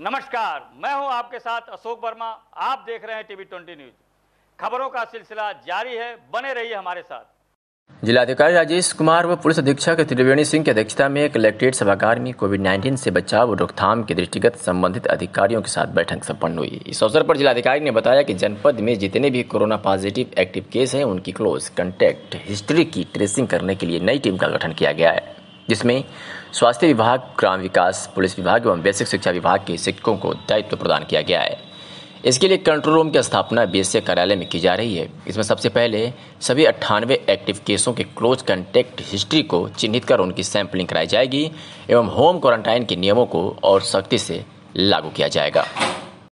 नमस्कार, मैं हूँ आपके साथ अशोक वर्मा, आप देख रहे हैं टीवी ट्वेंटी न्यूज़। खबरों का सिलसिला जारी है, बने रहिए हमारे साथ। जिलाधिकारी राजेश कुमार व पुलिस अधीक्षक त्रिवेणी सिंह की अध्यक्षता में कलेक्ट्रेट सभागार में कोविड 19 से बचाव और रोकथाम के दृष्टिगत संबंधित अधिकारियों के साथ बैठक संपन्न हुई। इस अवसर पर जिलाधिकारी ने बताया कि जनपद में जितने भी कोरोना पॉजिटिव एक्टिव केस हैं, उनकी क्लोज कंटेक्ट हिस्ट्री की ट्रेसिंग करने के लिए नई टीम का गठन किया गया है, जिसमें स्वास्थ्य विभाग, ग्राम विकास, पुलिस विभाग एवं बेसिक शिक्षा विभाग के शिक्षकों को दायित्व प्रदान किया गया है। इसके लिए कंट्रोल रूम की स्थापना बीएसए कार्यालय में की जा रही है। इसमें सबसे पहले सभी अट्ठानवे एक्टिव केसों के क्लोज कंटेक्ट हिस्ट्री को चिन्हित कर उनकी सैंपलिंग कराई जाएगी एवं होम क्वारंटाइन के नियमों को और सख्ती से लागू किया जाएगा।